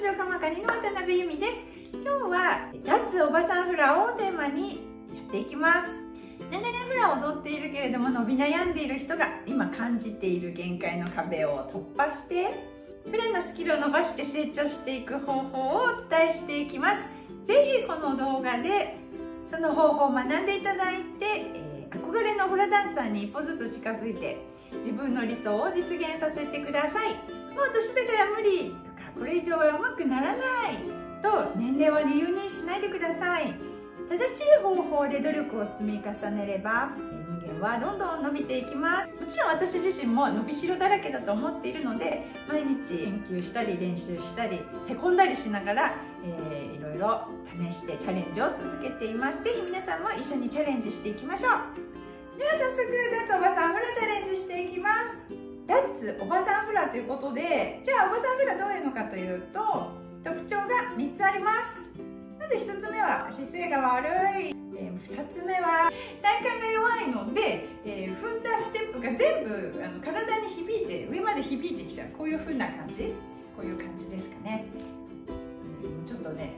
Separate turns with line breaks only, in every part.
ジオカマカリの渡辺由美です。今日は脱おばさんフラをテーマにやっていきます。長年フラを踊っているけれども伸び悩んでいる人が今感じている限界の壁を突破してフラのスキルを伸ばして成長していく方法をお伝えしていきます。ぜひこの動画でその方法を学んでいただいて、えー、憧れのフラダンサーに一歩ずつ近づいて自分の理想を実現させてください。もう年だから無理。これ以上はうまくならない。と年齢は理由にしないでください。正しい方法で努力を積み重ねれば人間はどんどん伸びていきます。もちろん私自身も伸びしろだらけだと思っているので毎日研究したり練習したりへこんだりしながら、えー、いろいろ試してチャレンジを続けています。是非皆さんも一緒にチャレンジしていきましょう。では早速脱おばさんフラチャレンジしていきます。脱おばさんフラということでじゃあおばさんフラどういうのかというと特徴が3つあります。まず1つ目は姿勢が悪い、え、2つ目は体幹が弱いので、えー、踏んだステップが全部あの体に響いて上まで響いてきちゃう。こういう風な感じ。こういう感じですかね、ちょっとね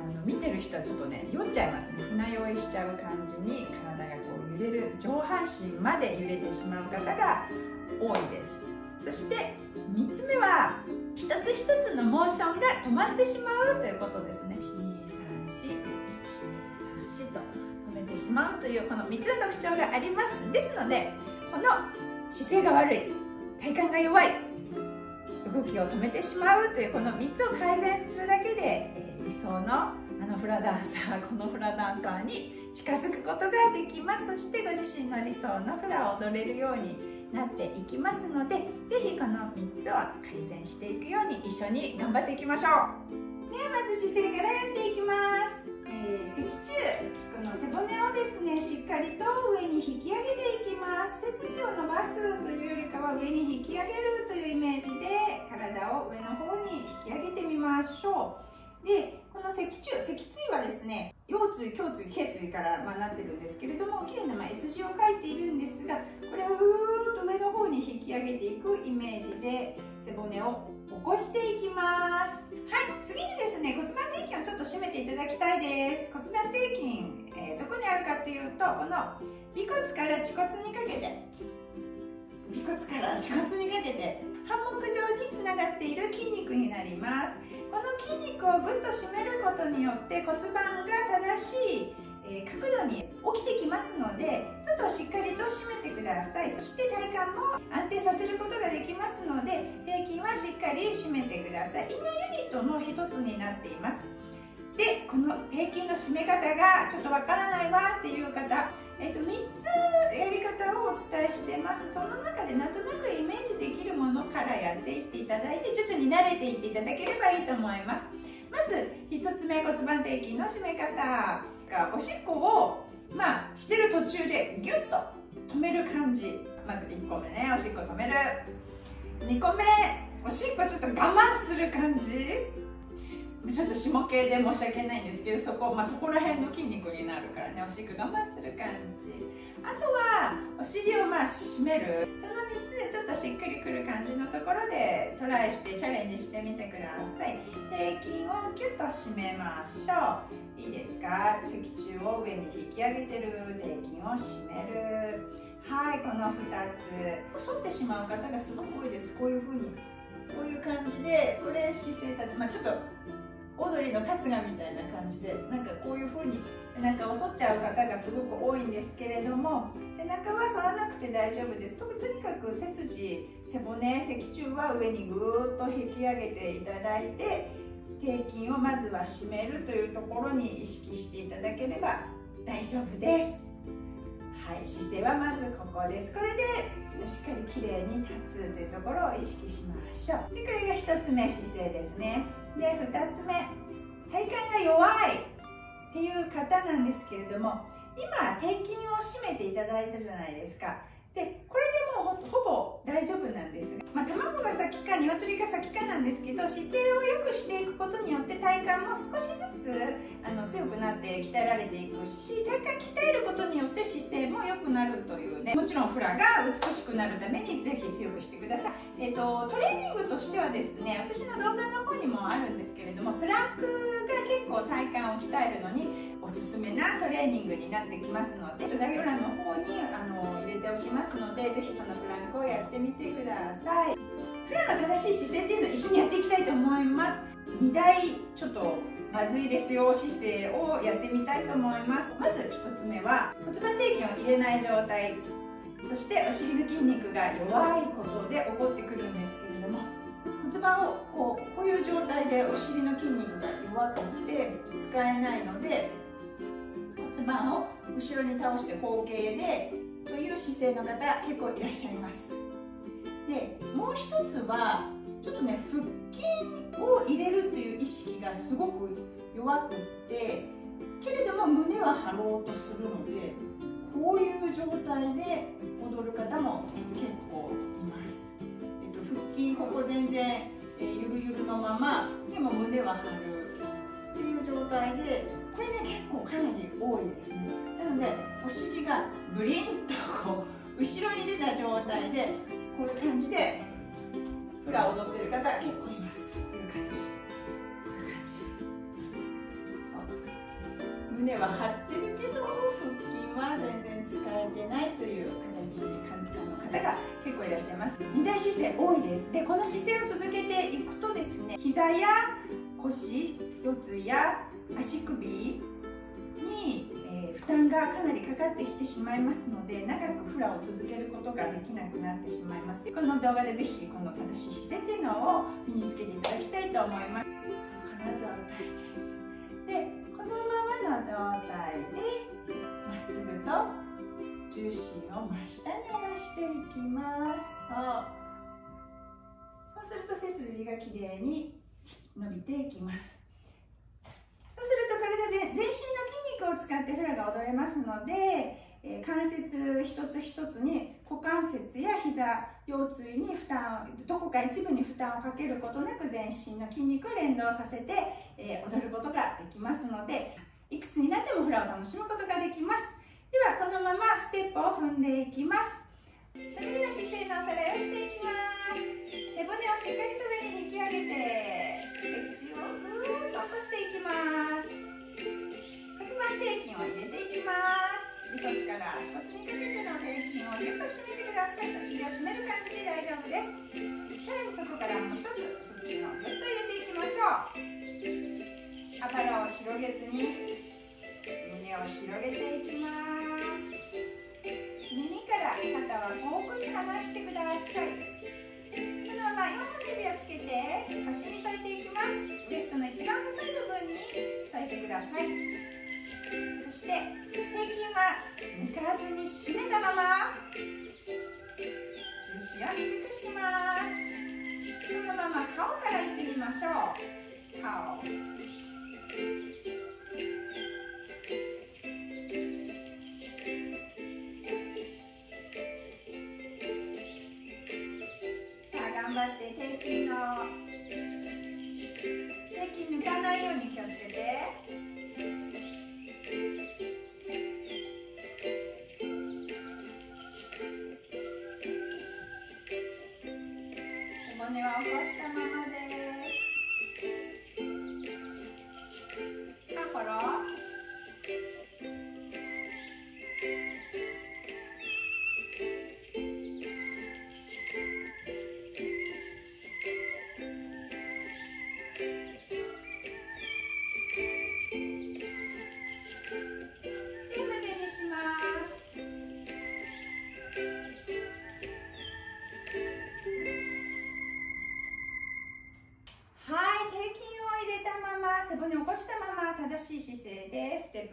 あの見てる人はちょっとね酔っちゃいますね。船酔いしちゃう感じに体がこう揺れる。上半身まで揺れてしまう方が多いです。そして3つ目は一つ一つのモーションが止まってしまうということですね。12341234と止めてしまうというこの3つの特徴があります。ですのでこの姿勢が悪い体幹が弱い動きを止めてしまうというこの3つを改善するだけで、え、理想のあのフラダンサー このフラダンサーに近づくことができます。そしてご自身の理想のフラを踊れるようになっていきますので是非この3つを改善していくように一緒に頑張っていきましょう。ではまず姿勢からやっていきます、えー、脊柱この背骨をですねしっかりと上に引き上げていきます。背筋を伸ばすというよりかは上に引き上げるというイメージで体を上の方に引き上げてみましょう。でこの脊柱脊椎はですね腰椎胸椎頸椎から、まあ、なってるんですけれども綺麗な、ま S 字を書いているんです上げていくイメージで背骨を起こしていきます。はい次にですね骨盤底筋をちょっと締めていただきたいです。骨盤底筋、えー、どこにあるかっていうとこの尾骨から恥骨にかけて。尾骨から恥骨にかけてハンモック状につながっている筋肉になります。この筋肉をぐっと締めることによって骨盤が正しい、え角度に起きてきますのでちょっとしっかりと締めてください。そして体幹も安定させることができますので平均はしっかり締めてください。インナーユニットの一つになっています。でこの平均の締め方がちょっとわからないわっていう方えーと、3つやり方をお伝えしてます。その中でなんとなくイメージできるものからやっていっていただいて徐々に慣れていっていただければいいと思います。まず1つ目骨盤底筋の締め方。がおしっこをまあしてる途中でギュッと止める感じ。まず1個目ねおしっこ止める。2個目おしっこちょっと我慢する感じ。ちょっと下系で申し訳ないんですけどそこ,、まあ、そこら辺の筋肉になるからねおしっこ我慢する感じ。あとはお尻をまあ締める。その3つでちょっとしっくりくる感じのところでトライしてチャレンジしてみてください。平均をキュッと締めましょう。いいですか？脊柱を上に引き上げてる。平均を締める。はいこの2つ。反ってしまう方がすごく多いです。こういう風にこういう感じでこれ姿勢立てまあちょっとオードリーの春日みたいな感じでなんかこういう風に背中を反っちゃう方がすごく多いんですけれども背中は反らなくて大丈夫です。ととにかく背筋背骨脊柱は上にぐーっと引き上げていただいて低筋をまずは締めるというところに意識していただければ大丈夫です。はい姿勢はまずここです。これでしっかりきれいに立つというところを意識しましょう。でこれが1つ目姿勢ですね。で2つ目体幹が弱いっていう方なんですけれども今低筋を締めていただいたじゃないですか。でこれでもほぼ大丈夫なんですが、まあ、卵が先か鶏が先かなんですけど姿勢を良くしていくことによって体幹も少しずつあの強くなって鍛えられていくし体幹鍛えることによって姿勢も良くなるというね。もちろんフラが美しくなるためにぜひ強くしてください、えーと、トレーニングとしてはですね私の動画の方にもあるんですけれどもプランクが結構体幹を鍛えるのにおすすめなトレーニングになってきますので概要欄の方にあの入れておきますのでぜひそのプランクをやってみてください。プラの正しい姿勢っていうのを一緒にやっていきたいと思います。2大ちょっとまずいですよ姿勢をやってみたいと思います。まず1つ目は骨盤底筋を入れない状態。そしてお尻の筋肉が弱いことで起こってくるんですけれども骨盤をこうこういう状態でお尻の筋肉が弱くて使えないので盤を後ろに倒して後傾でという姿勢の方結構いらっしゃいます。でもう一つはちょっとね腹筋を入れるという意識がすごく弱くってけれども胸は張ろうとするのでこういう状態で踊る方も結構います、えっと、腹筋ここ全然、え、ゆるゆるのままでも胸は張るっていう状態でこれね結構かなり多いですね。なのでお尻がブリンとこう後ろに出た状態でこういう感じでフラ踊ってる方結構います。こういう感じ。こういう感じ。そう。胸は張ってるけど腹筋は全然使えてないという形感覚の方が結構いらっしゃいます。二大姿勢多いです。でこの姿勢を続けていくとですね膝や腰腰椎や足首に、えー、負担がかなりかかってきてしまいますので長くフラを続けることができなくなってしまいます。この動画でぜひこの正しい姿勢っていうのを身につけていただきたいと思います。この状態です。でこのままの状態でまっすぐと重心を真下に下ろしていきます。そう。そうすると背筋がきれいに伸びていきます。全全身の筋肉を使ってフラが踊れますので、えー、関節一つ一つに股関節や膝腰椎に負担どこか一部に負担をかけることなく全身の筋肉を連動させて、えー、踊ることができますのでいくつになってもフラを楽しむことができます。ではこのままステップを踏んでいきます。それでは姿勢のおさらいをしていきます。背骨をしっかりと上に引き上げて背筋をぐーっと落としていきます。骨盤底筋を入れていきます尾骨から足骨にかけての底筋をぎゅっと締めてくださいお尻を締める感じで大丈夫ですさらにそこからもう一つ腹筋をぎゅっと入れていきましょう頭を広げずに胸を広げていきます耳から肩は遠くに離してください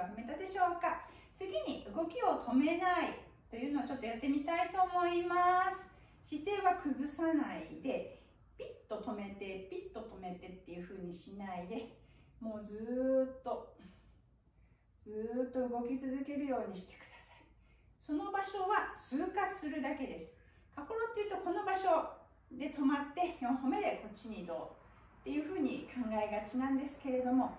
が踏めたでしょうか。次に動きを止めないというのをちょっとやってみたいと思います。姿勢は崩さないでピッと止めてピッと止めてっていう風にしないでもうずっとずっと動き続けるようにしてください。その場所は通過するだけです。カコロっていうとこの場所で止まって4歩目でこっちに移動っていう風に考えがちなんですけれども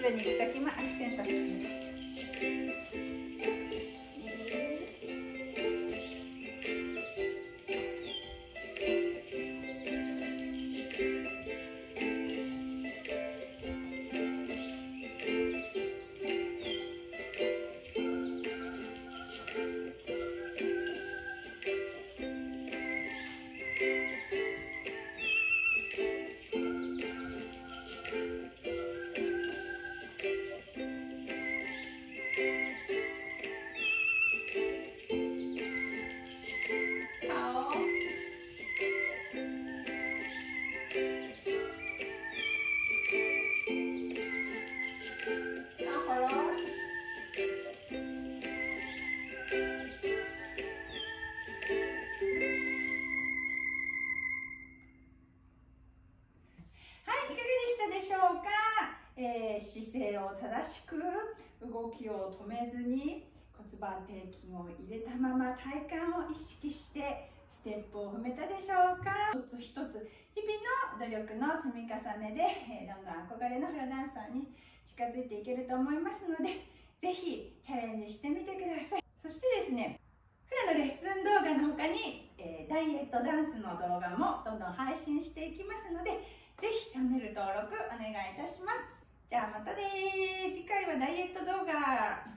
後ろに行く時もアクセントつける正しく動きを止めずに骨盤底筋を入れたまま体幹を意識してステップを踏めたでしょうか？一つ一つ日々の努力の積み重ねで、どんどん憧れのフラダンサーに近づいていけると思いますのでぜひチャレンジしてみてください。そしてですねフラのレッスン動画の他に、え、ダイエットダンスの動画もどんどん配信していきますのでぜひチャンネル登録お願いいたします。じゃあまたね次回はダイエット動画。